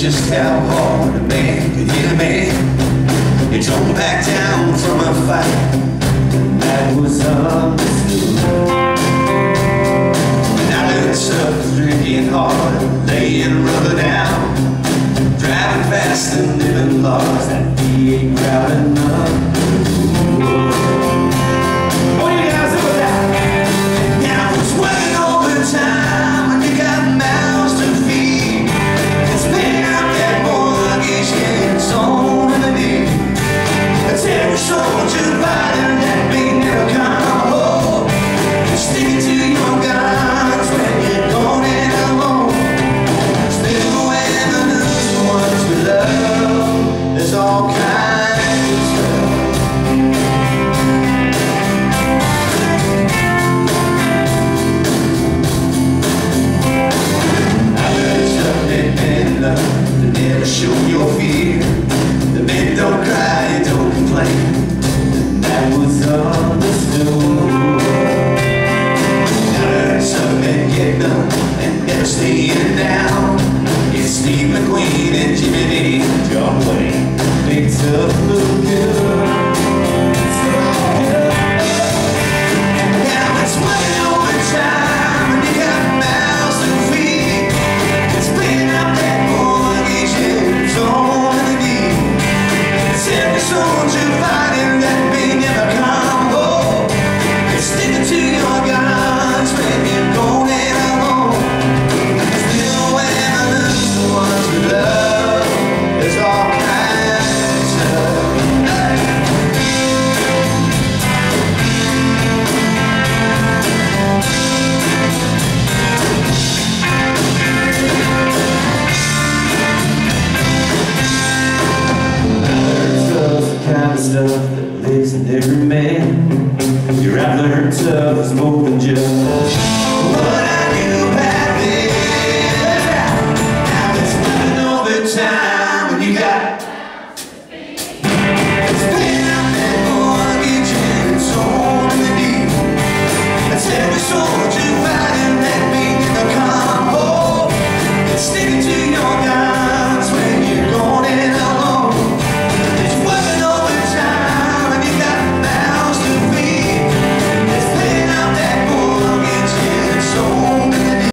just how hard a man could hit a man. You don't back down from a fight. That was understood. Now it sucks drinking hard, laying rubber down. Driving fast and living large, that he ain't proud enough. down. It's Steve McQueen and Jimmy Dean, Joplin. They took blue. stuff that lives in every man. You're out there more than moving just.